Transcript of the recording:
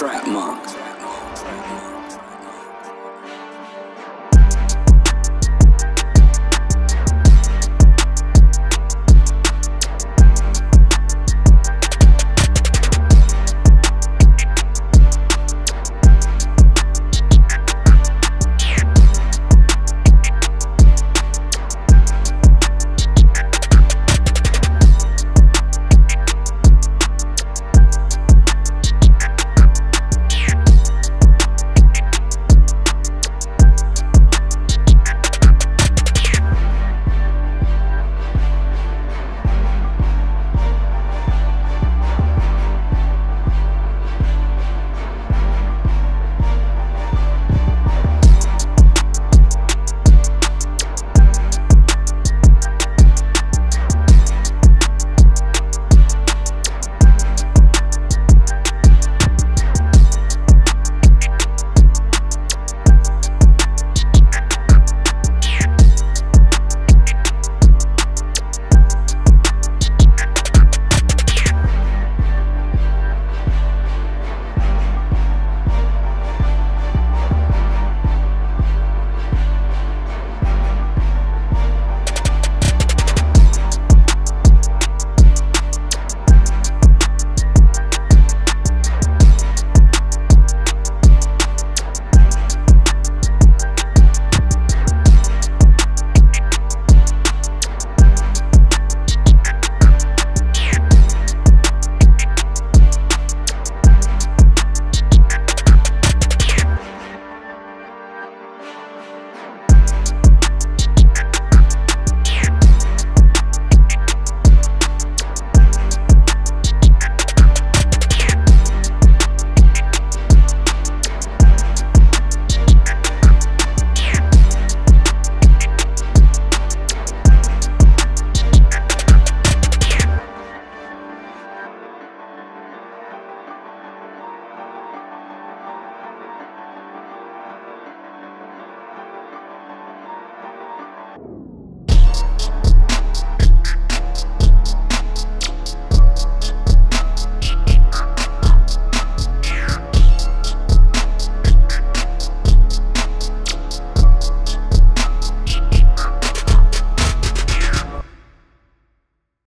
Trap Monk.